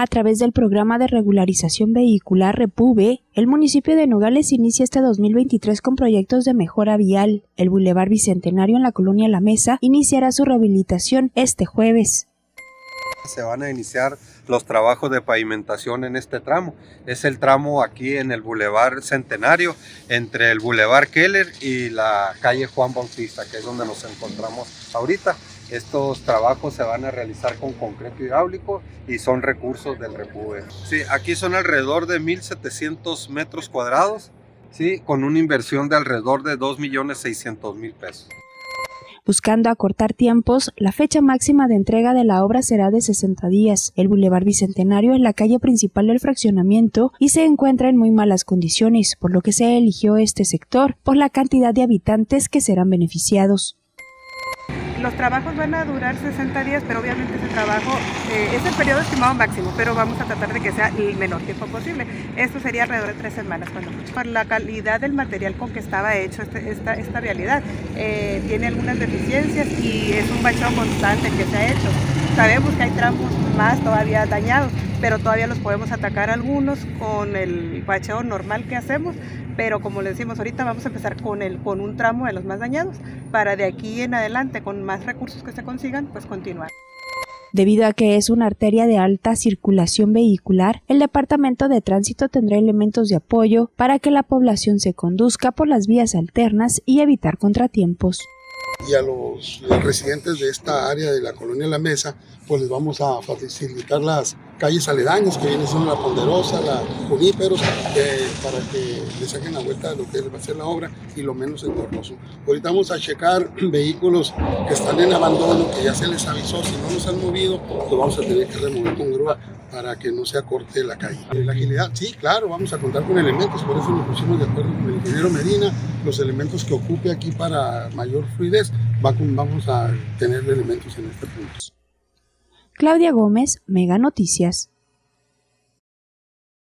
A través del programa de regularización vehicular Repube, el municipio de Nogales inicia este 2023 con proyectos de mejora vial. El Boulevard Bicentenario en la colonia La Mesa iniciará su rehabilitación este jueves. Se van a iniciar los trabajos de pavimentación en este tramo. Es el tramo aquí en el Boulevard Centenario, entre el Boulevard Keller y la calle Juan Bautista, que es donde nos encontramos ahorita. Estos trabajos se van a realizar con concreto hidráulico y son recursos del Repube. Sí, aquí son alrededor de 1.700 metros cuadrados, sí, con una inversión de alrededor de 2.600.000 pesos. Buscando acortar tiempos, la fecha máxima de entrega de la obra será de 60 días. El Boulevard Bicentenario es la calle principal del fraccionamiento y se encuentra en muy malas condiciones, por lo que se eligió este sector por la cantidad de habitantes que serán beneficiados. Los trabajos van a durar 60 días, pero obviamente ese trabajo eh, es el periodo estimado máximo, pero vamos a tratar de que sea el menor tiempo posible. Esto sería alrededor de tres semanas cuando Por la calidad del material con que estaba hecho este, esta, realidad, eh, tiene algunas deficiencias y es un bacheo constante que se ha hecho. Sabemos que hay tramos más todavía dañados, pero todavía los podemos atacar algunos con el bacheo normal que hacemos, pero como les decimos ahorita vamos a empezar con, el, con un tramo de los más dañados para de aquí en adelante con más recursos que se consigan pues continuar. Debido a que es una arteria de alta circulación vehicular, el Departamento de Tránsito tendrá elementos de apoyo para que la población se conduzca por las vías alternas y evitar contratiempos y a los, residentes de esta área de la colonia La Mesa, pues les vamos a facilitar las calles aledañas que vienen son la Ponderosa, la Juníperos, para que le saquen la vuelta de lo que va a ser la obra y lo menos engorroso. Ahorita vamos a checar vehículos que están en abandono, que ya se les avisó, si no los han movido, los vamos a tener que remover con grúa para que no se acorte la calle. La agilidad, sí, claro, vamos a contar con elementos, por eso nos pusimos de acuerdo con el ingeniero Medina, los elementos que ocupe aquí para mayor fluidez, vamos a tener elementos en este punto. Claudia Gómez, Mega Noticias.